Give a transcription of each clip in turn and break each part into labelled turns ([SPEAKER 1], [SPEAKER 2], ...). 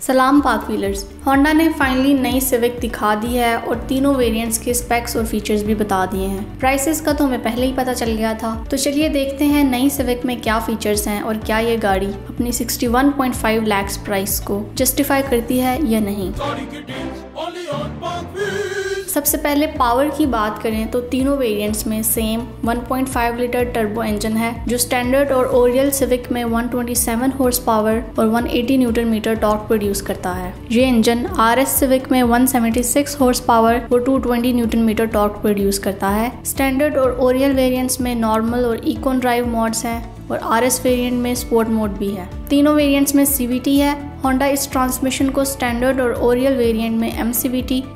[SPEAKER 1] सलाम Pak wheelers Honda ने finally नई सिविक दिखा दी है और तीनों वेरिएंट्स के स्पेक्स और फीचर्स भी बता दिए हैं। प्राइसेस का तो हमें पहले ही पता चल गया था। तो चलिए देखते हैं नई सिविक में क्या फीचर्स हैं और क्या ये गाड़ी अपनी 61.5 लाख प्राइस को जस्टिफाई करती है या नहीं। सबसे पहले पावर की बात करें तो तीनों वेरिएंट्स में सेम 1.5 लीटर टर्बो इंजन है, जो स्टैंडर्ड और ओरियल सिविक में 127 हॉर्स पावर और 180 न्यूटन मीटर टॉर्क प्रोड्यूस करता है। ये इंजन आर एस सिविक में 176 हॉर्स पावर और 220 न्यूटन मीटर टॉर्क प्रोड्यूस करता है। स्टैंडर्ड और ओरियल वेरियंट्स में नॉर्मल और इकोन ड्राइव मॉड्स हैं और आर एस वेरियंट में स्पोर्ट मोड भी है। तीनों वेरिएंट्स में सी है होंडा इस ट्रांसमिशन को स्टैंडर्ड और ओरियल वेरिएंट में एम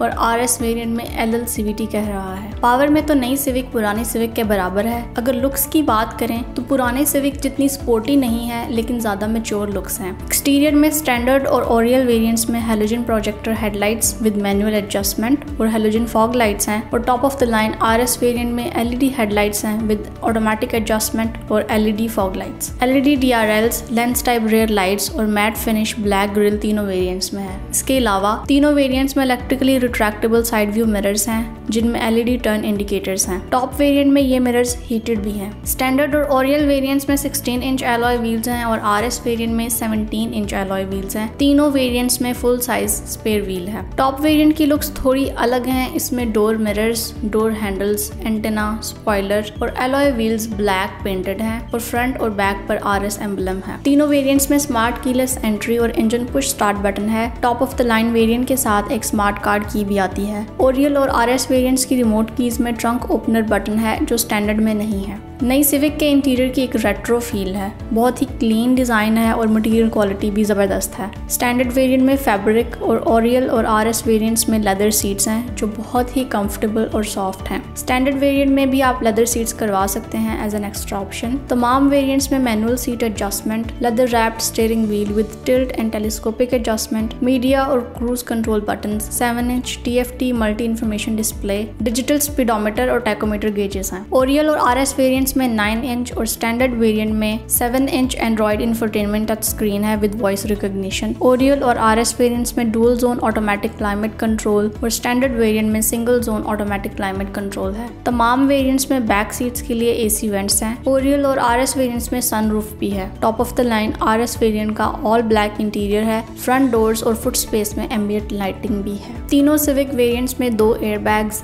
[SPEAKER 1] और आर एस वेरियंट में एल एल कह रहा है। पावर में तो नई सिविक पुरानी सिविक के बराबर है। अगर लुक्स की बात करें तो पुराने सिविक जितनी स्पोर्टी नहीं है, लेकिन ज़्यादा मेच्योर लुक्स हैं। एक्सटीरियर में स्टैंडर्ड और ओरियल वेरिएंट्स में halogen projector headlights with manual adjustment और हेलोजन फॉग लाइट्स हैं और top of the line R S variant में एलईडी हेडलाइट्स हैं विद ऑटोमेटिक एडजस्टमेंट और LED fog lights LED DRLs lens type rear lights और matte finish black grille तीनों variants में है। इसके अलावा तीनों वेरिएंट्स में electrically retractable side view mirrors हैं, जिनमें एलईडी टर्न इंडिकेटर्स हैं। टॉप वेरिएंट में ये मिरर्स हीटेड भी हैं। स्टैंडर्ड और ओरियल वेरिएंट्स में 16 इंच एलॉय व्हील्स हैं और आर एस वेरियंट में 17 इंच एलॉय व्हील्स हैं। तीनों वेरिएंट्स में फुल साइज़ स्पेयर व्हील है। टॉप वेरिएंट की लुक्स थोड़ी अलग हैं। इसमें door mirrors door handles antenna spoiler और एलॉय व्हील्स ब्लैक पेंटेड हैं और फ्रंट और बैक पर आर एस एम्बलम है। तीनों वेरिएंट्स में स्मार्ट कीलेस एंट्री और इंजन पुश स्टार्ट बटन है। Top of the line variant के साथ एक स्मार्ट कार्ड की भी आती है। ओरियल और आर एस की रिमोट कीज में ट्रंक ओपनर बटन है, जो स्टैंडर्ड में नहीं है। नई सिविक के इंटीरियर की एक रेट्रो फील है। बहुत ही क्लीन डिज़ाइन है और मटेरियल क्वालिटी भी ज़बरदस्त है। स्टैंडर्ड वेरिएंट में फैब्रिक और ओरियल और आर एस वेरियंट्स में लेदर सीट्स हैं, जो बहुत ही कंफर्टेबल और सॉफ्ट हैं। स्टैंडर्ड वेरिएंट में भी आप लेदर सीट्स करवा सकते हैं एज एन एक्स्ट्रा ऑप्शन तमाम वेरियंट्स में manual seat adjustment leather wrapped steering wheel with tilt and telescopic adjustment media और cruise control button seven inch T F T multi information display digital speedometer और tachometer gauges हैं। Oriel और R S variant variants में 9 inch और standard variant में 7 inch Android infotainment touch screen है with voice recognition Oriel और R S variants में dual zone automatic climate control और स्टैंडर्ड वेरियंट में single zone automatic climate control है. तमाम वेरिएंट्स में बैक सीट्स के लिए एसी वेंट्स हैं. ओरियल और आर एस वेरियंट्स में सन रूफ भी है. Top of the line R S variant का ऑल ब्लैक इंटीरियर है. फ्रंट डोर्स और फुट स्पेस में एम्बियट लाइटिंग भी है. तीनों सिविक वेरिएंट्स में दो airbags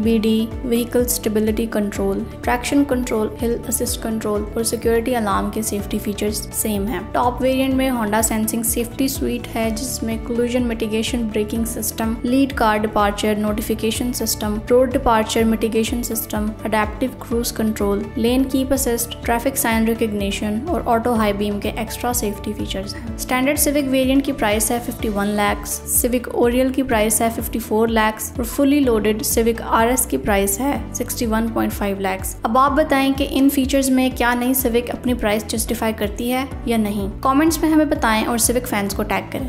[SPEAKER 1] B D vehicle stability control traction control hill assist control और सिक्योरिटी अलार्म के सेफ्टी फीचर्स सेम हैं। टॉप वेरिएंट में होंडा सेंसिंग सेफ्टी स्वीट है, जिसमें collision mitigation braking system lead car departure notification system road departure mitigation system adaptive cruise control lane keep assist traffic sign recognition और auto high beam के extra safety features हैं। Standard Civic variant की price है 51 lakhs Civic Oriel की price है 54 लैक्स और fully loaded Civic RS की price है 61.5 लैक्स अब आप बताएँ कि इन फीचर्स में क्या नई सिविक अपनी प्राइस जस्टिफाई करती है या नहीं? कमेंट्स में हमें बताएँ और सिविक फैंस को टैग करें।